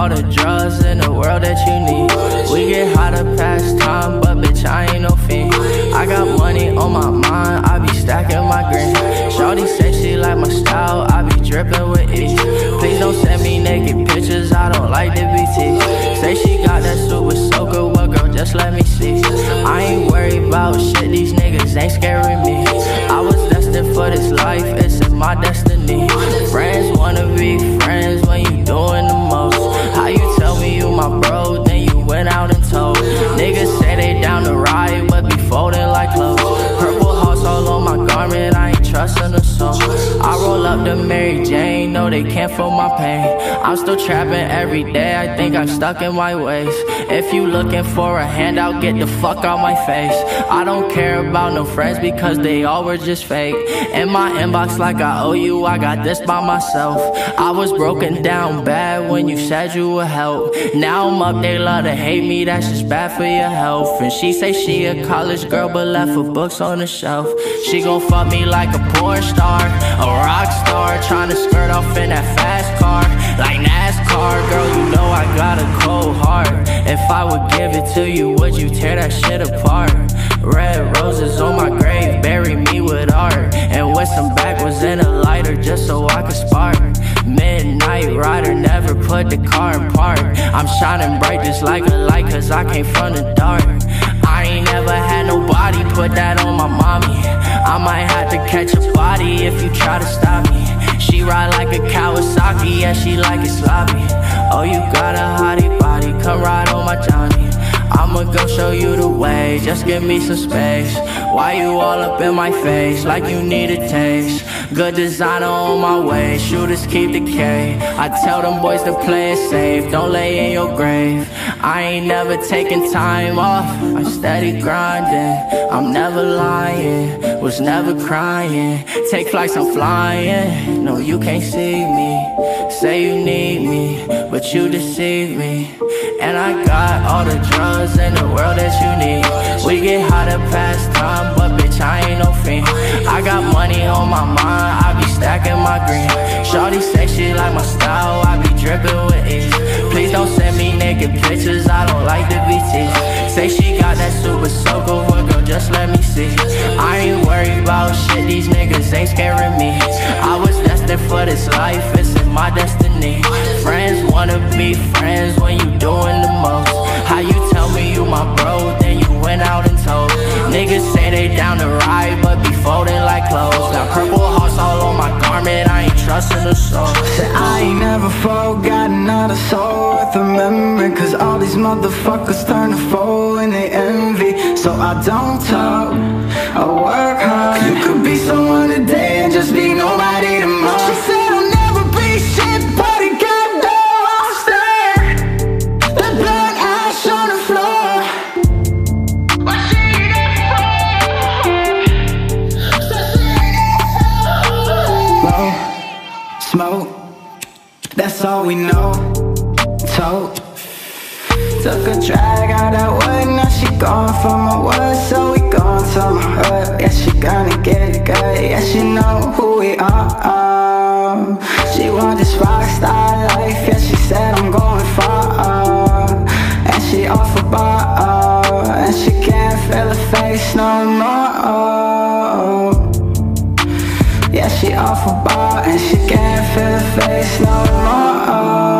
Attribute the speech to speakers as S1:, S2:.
S1: all the drugs in the world that you need. We get to pass time, but bitch, I ain't no fiend. I got money on my mind, I be stacking my green. Shorty say she like my style, I be dripping with ease. Please don't send me naked pictures, I don't like the BT. Say she got that super soaker, well girl, just let me see. I ain't worried about shit, these niggas ain't scaring me. They can't feel my pain. I'm still trapping every day, I think I'm stuck in my ways. If you looking for a handout, get the fuck out my face. I don't care about no friends because they all were just fake. In my inbox like I owe you, I got this by myself. I was broken down bad when you said you would help. Now I'm up, they love to hate me, that's just bad for your health. And she say she a college girl, but left her books on the shelf. She gon' fuck me like a porn star, a rock star, tryna skirt off in that fast car, like NASCAR. Girl, you know I got a cold heart. If I would give it to you, would you tear that shit apart? Red roses on my grave, bury me with art, and with some Backwoods and a lighter, just so I could spark. Midnight rider, never put the car in park. I'm shining bright just like a light, cause I came from the dark. I ain't never had nobody put that on my mommy. I might have to catch a body if you try to stop me. Ride like a Kawasaki, yeah, she like it sloppy. Oh, you got a hottie body, come ride on my Johnny. I'ma go show you the way, just give me some space. Why you all up in my face, like you need a taste? Good designer on my way, shooters keep the K. I tell them boys to play it safe, don't lay in your grave. I ain't never taking time off, I'm steady grinding. I'm never lying, was never crying. Take flights, I'm flying. No, you can't see me. Say you need me, but you deceive me. And I got all the drugs in the world that you need. We get high to pass time, but bitch, I ain't no fiend. I got money on my mind, I be stacking my green. Shorty say she like my style, I be dripping with ease. Please don't send me naked pictures, I don't like the BTs. Say she got that super soaker, girl, just let me see. I ain't worried about shit, these niggas ain't scaring me. I was destined for this life, it's in my destiny. Friends wanna be friends when you doing the most. How you tell me you my bro, then you went out and told. Niggas say they down to ride, but be folding like clothes. Got purple hearts all on my garment, I ain't trusting a soul.
S2: Said I ain't never forgot another soul worth remembering Cause all these motherfuckers turn to foe and they envy. So I don't talk, I work hard. You could be someone today and just be nobody tomorrow. She said I'll never be shit, but it got no I'll stand The blood ash on the floor. What she Blow, smoke, that's all we know. Tote, took a drag out that wood, now she gone from my wood, so we gone to my hood. Yeah, she gonna get it good, yeah, she know who we are. She want this rock star life, yeah, she said I'm going far. And she off a bar, and she can't feel her face no more. She off a bar and she can't feel her face no more.